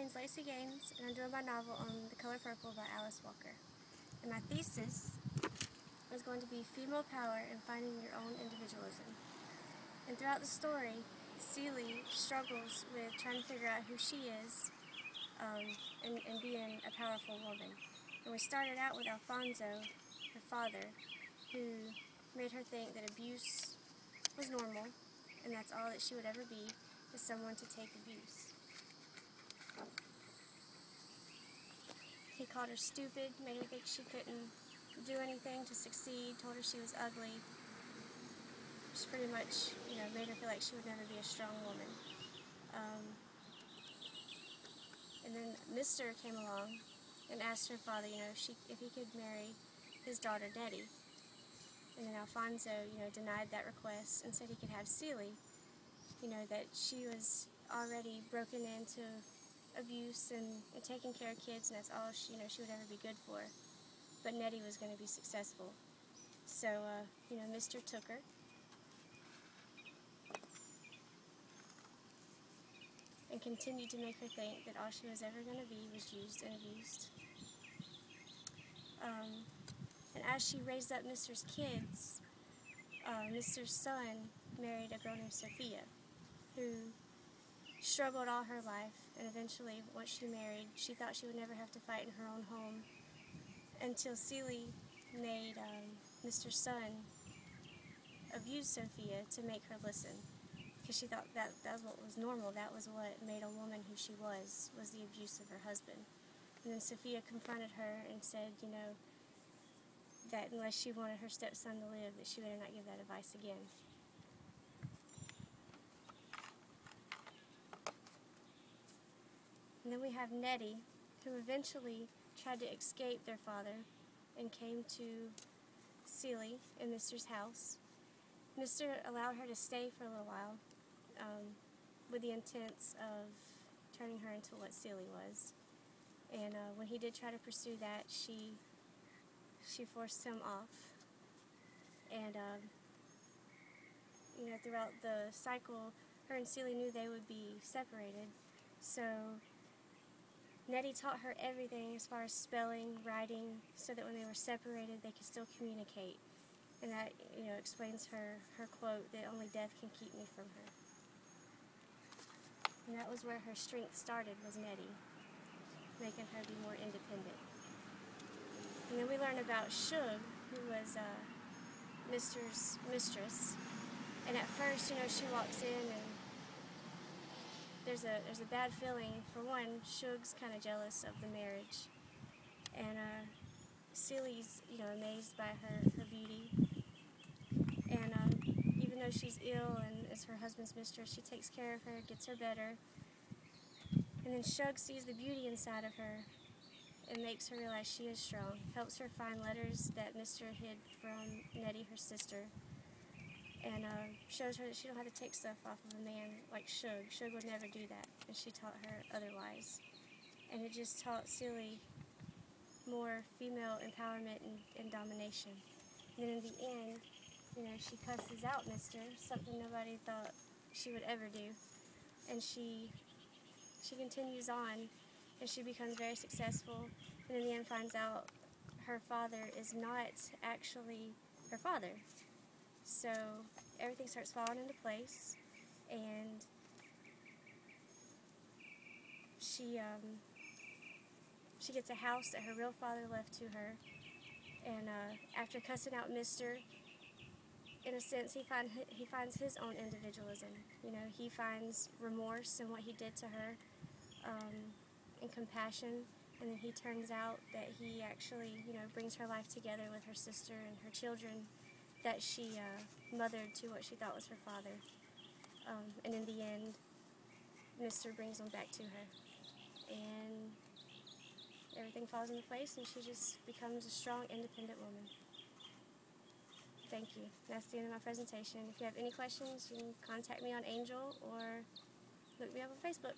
name's Lacey Gaines, and I'm doing my novel on The Color Purple by Alice Walker. And my thesis is going to be female power and finding your own individualism. And throughout the story, Celie struggles with trying to figure out who she is um, and, and being a powerful woman. And we started out with Alfonso, her father, who made her think that abuse was normal and that's all that she would ever be, is someone to take abuse. He called her stupid, made her think she couldn't do anything to succeed, told her she was ugly. Just pretty much, you know, made her feel like she would never be a strong woman. Um, and then Mr. came along and asked her father, you know, if, she, if he could marry his daughter Nettie. And then Alfonso, you know, denied that request and said he could have Celie, you know, that she was already broken into abuse and, and taking care of kids, and that's all she, you know, she would ever be good for. But Nettie was going to be successful. So, uh, you know, Mr. took her. And continued to make her think that all she was ever going to be was used and abused. Um, and as she raised up Mr.'s kids, uh, Mr.'s son married a girl named Sofia, who struggled all her life, and eventually, once she married, she thought she would never have to fight in her own home until Celie made um, Mr. Son abuse Sofia to make her listen. Because she thought that that was what was normal, that was what made a woman who she was, was the abuse of her husband. And then Sofia confronted her and said, you know, that unless she wanted her stepson to live, that she better not give that advice again. And then we have Nettie, who eventually tried to escape their father and came to Celie in Mr.'s house. Mr. allowed her to stay for a little while um, with the intents of turning her into what Celie was. And uh, when he did try to pursue that, she she forced him off. And, um, you know, throughout the cycle, her and Celie knew they would be separated. So Nettie taught her everything as far as spelling, writing, so that when they were separated, they could still communicate. And that, you know, explains her, her quote that only death can keep me from her. And that was where her strength started, was Nettie, making her be more independent. And then we learn about Shug, who was uh, Mr.'s mistress. And at first, you know, she walks in and there's a there's a bad feeling. For one, Shug's kind of jealous of the marriage, and uh, you know amazed by her her beauty. And um, even though she's ill and is her husband's mistress, she takes care of her, gets her better. And then Shug sees the beauty inside of her and makes her realize she is strong, helps her find letters that Mr. hid from Nettie, her sister, and uh, shows her that she don't have to take stuff off of a man like Shug. Shug would never do that, and she taught her otherwise. And it just taught Celie more female empowerment and, and domination. And then in the end, you know, she cusses out Mister, something nobody thought she would ever do. And she she continues on and she becomes very successful and in the end finds out her father is not actually her father. So everything starts falling into place and she um, she gets a house that her real father left to her and uh, after cussing out Mister in a sense he find he finds his own individualism you know he finds remorse in what he did to her um, and compassion. And then he turns out that he actually, you know, brings her life together with her sister and her children that she uh, mothered to what she thought was her father. Um, and in the end, Mr. brings them back to her. And everything falls into place and she just becomes a strong, independent woman. Thank you. That's the end of my presentation. If you have any questions, you can contact me on Angel or look me up on Facebook.